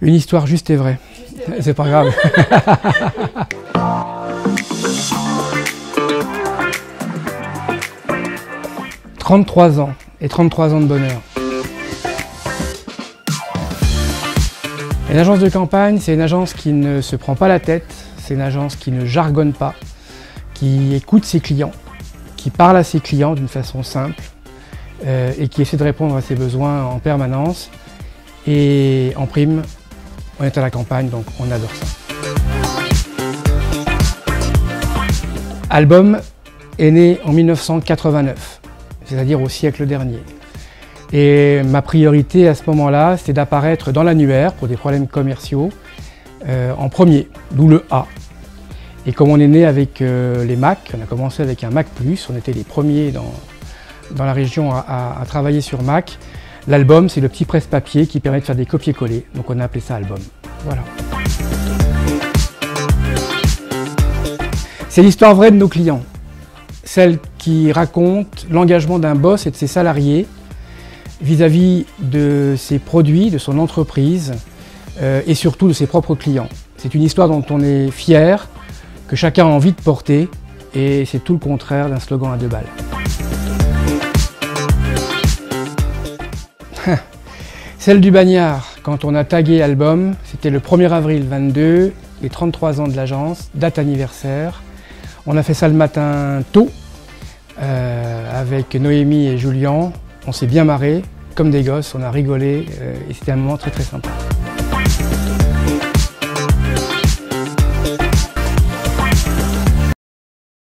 Une histoire juste et vraie. C'est pas grave. « 33 ans et 33 ans de bonheur. Une agence de campagne, c'est une agence qui ne se prend pas la tête, c'est une agence qui ne jargonne pas, qui écoute ses clients, qui parle à ses clients d'une façon simple euh, et qui essaie de répondre à ses besoins en permanence. Et en prime, on est à la campagne, donc on adore ça. Album est né en 1989, c'est-à-dire au siècle dernier. Et ma priorité à ce moment-là, c'est d'apparaître dans l'annuaire pour des problèmes commerciaux euh, en premier, d'où le A. Et comme on est né avec euh, les Mac, on a commencé avec un Mac+, on était les premiers dans la région à, travailler sur Mac. L'album, c'est le petit presse-papier qui permet de faire des copier-coller, donc on a appelé ça album. Voilà. C'est l'histoire vraie de nos clients, celle qui raconte l'engagement d'un boss et de ses salariés vis-à-vis de ses produits, de son entreprise euh, et surtout de ses propres clients. C'est une histoire dont on est fier, que chacun a envie de porter et c'est tout le contraire d'un slogan à deux balles. Celle du bagnard, quand on a tagué album, c'était le 1er avril 22, les 33 ans de l'agence, date anniversaire. On a fait ça le matin tôt, euh, avec Noémie et Julien. On s'est bien marré, comme des gosses, on a rigolé, euh, et c'était un moment très très sympa.